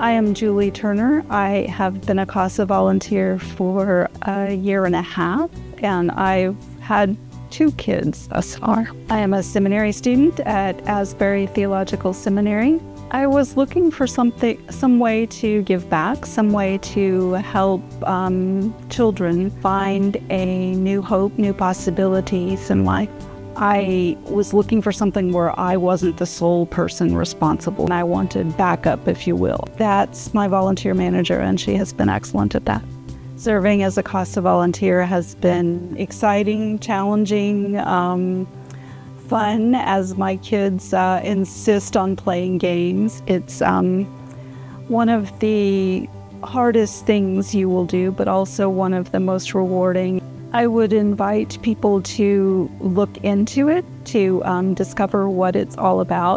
I am Julie Turner. I have been a CASA volunteer for a year and a half, and I've had two kids thus far. I am a seminary student at Asbury Theological Seminary. I was looking for something, some way to give back, some way to help um, children find a new hope, new possibilities in life. I was looking for something where I wasn't the sole person responsible, and I wanted backup, if you will. That's my volunteer manager, and she has been excellent at that. Serving as a CASA volunteer has been exciting, challenging, um, fun as my kids uh, insist on playing games. It's um, one of the hardest things you will do, but also one of the most rewarding. I would invite people to look into it, to um, discover what it's all about.